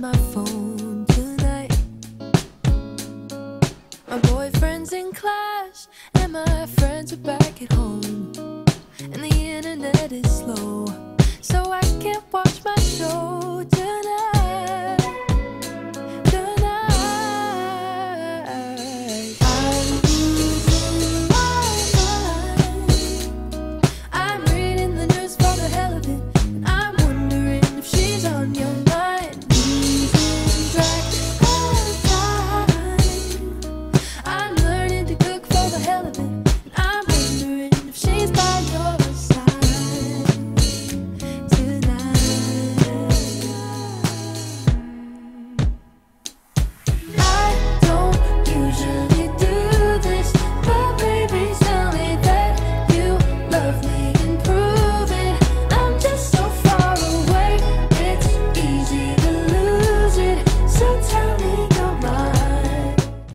my phone tonight. My boyfriend's in class, and my friends are back at home.